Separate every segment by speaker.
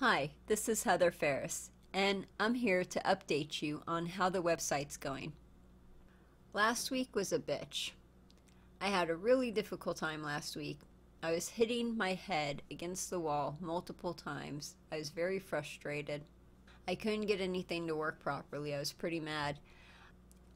Speaker 1: Hi, this is Heather Ferris, and I'm here to update you on how the website's going. Last week was a bitch. I had a really difficult time last week. I was hitting my head against the wall multiple times. I was very frustrated. I couldn't get anything to work properly. I was pretty mad.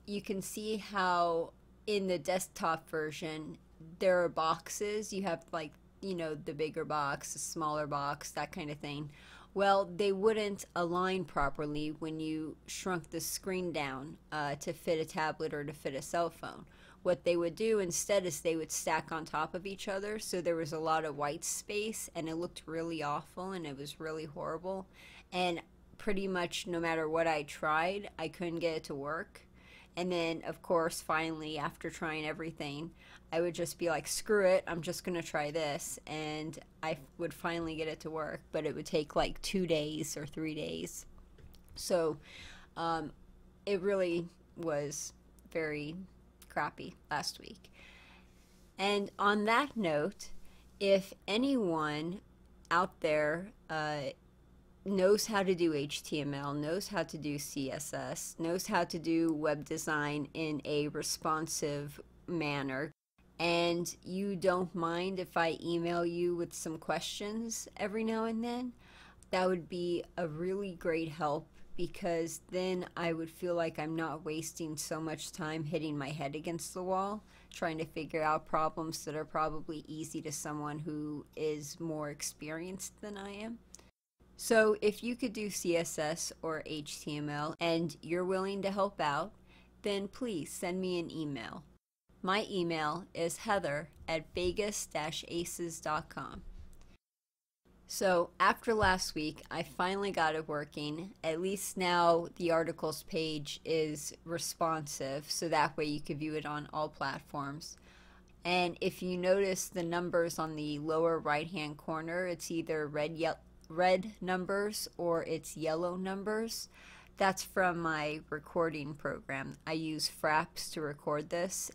Speaker 1: You can see how in the desktop version there are boxes. You have like, you know, the bigger box, the smaller box, that kind of thing. Well, they wouldn't align properly when you shrunk the screen down uh, to fit a tablet or to fit a cell phone. What they would do instead is they would stack on top of each other, so there was a lot of white space, and it looked really awful and it was really horrible. And pretty much no matter what I tried, I couldn't get it to work. And then, of course, finally, after trying everything, I would just be like, screw it, I'm just going to try this. And I would finally get it to work, but it would take like two days or three days. So um, it really was very crappy last week. And on that note, if anyone out there uh, knows how to do HTML, knows how to do CSS, knows how to do web design in a responsive manner, and you don't mind if I email you with some questions every now and then, that would be a really great help because then I would feel like I'm not wasting so much time hitting my head against the wall trying to figure out problems that are probably easy to someone who is more experienced than I am. So if you could do CSS or HTML and you're willing to help out, then please send me an email. My email is heather at vegas-aces.com. So after last week, I finally got it working. At least now the articles page is responsive, so that way you can view it on all platforms. And if you notice the numbers on the lower right hand corner, it's either red, yellow, red numbers or it's yellow numbers. That's from my recording program. I use Fraps to record this.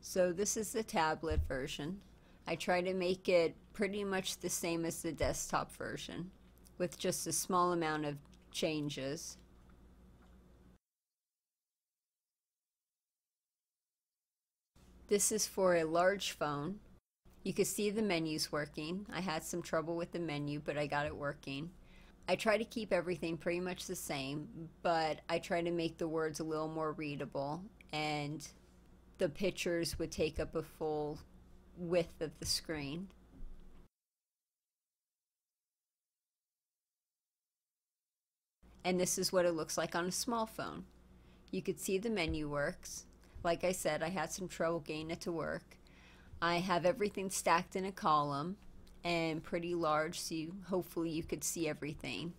Speaker 1: So this is the tablet version. I try to make it pretty much the same as the desktop version with just a small amount of changes. This is for a large phone you can see the menus working. I had some trouble with the menu, but I got it working. I try to keep everything pretty much the same, but I try to make the words a little more readable and the pictures would take up a full width of the screen. And this is what it looks like on a small phone. You could see the menu works. Like I said, I had some trouble getting it to work. I have everything stacked in a column and pretty large so you, hopefully you could see everything.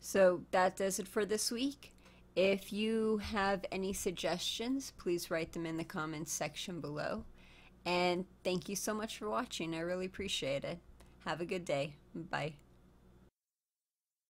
Speaker 1: So that does it for this week. If you have any suggestions, please write them in the comments section below. And thank you so much for watching. I really appreciate it. Have a good day. Bye.